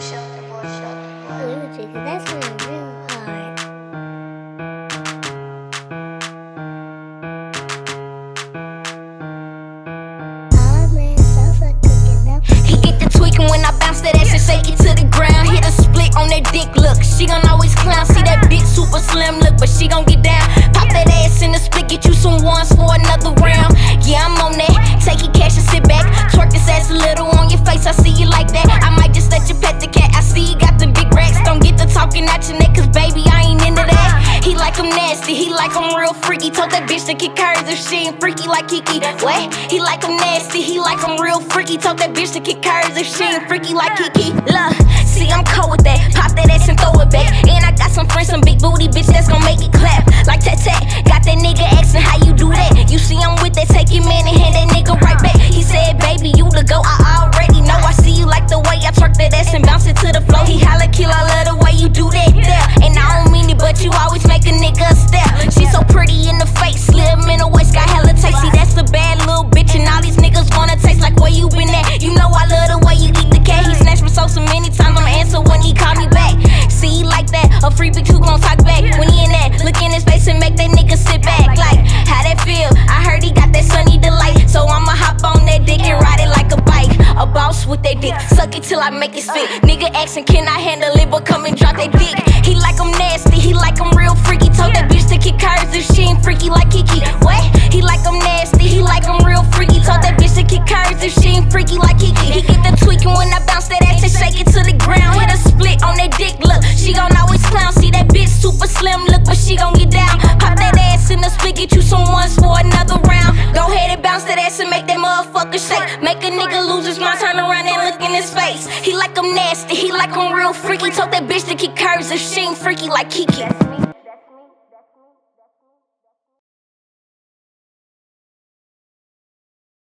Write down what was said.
Shelter boy, shelter boy. Ooh, that's really real hard. Your neck, cause baby, I ain't into that. He like I'm nasty, he like I'm real freaky. Told that bitch to kick hers if she ain't freaky like Kiki. What? He like I'm nasty, he like I'm real freaky. Told that bitch to kick hers if she ain't freaky like Kiki. Look, see, I'm cold with that. Pop that ass and throw it back. And I got some friends, some big booty bitch that's gonna make it clap. Like tat tat. Got that nigga asking how you do that. A free bitch who gon' talk back. When he in that, look in his face and make that nigga sit back. Like, how that feel? I heard he got that sunny delight, so I'ma hop on that dick and ride it like a bike. A boss with that dick, suck it till I make it spit. Nigga asking, can I handle it? But come and drop that dick. He like I'm nasty, he like I'm real freaky. Told that bitch to kick hers if she ain't freaky like Kiki. What? He like I'm nasty, he like I'm real freaky. Told that bitch to kick hers if she ain't freaky like Kiki. He get the tweaking when I bounce that ass and shake it to the she gon' get down. Pop that ass in the split, get you some ones for another round. Go ahead and bounce that ass and make that motherfucker shake. Make a nigga lose his mind, turn around and look in his face. He like I'm nasty, he like I'm real freaky. Told that bitch to kick hers if she ain't freaky like Kiki.